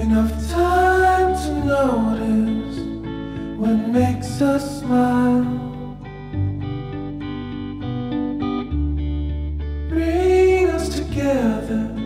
Enough time to notice what makes us smile. Bring us together.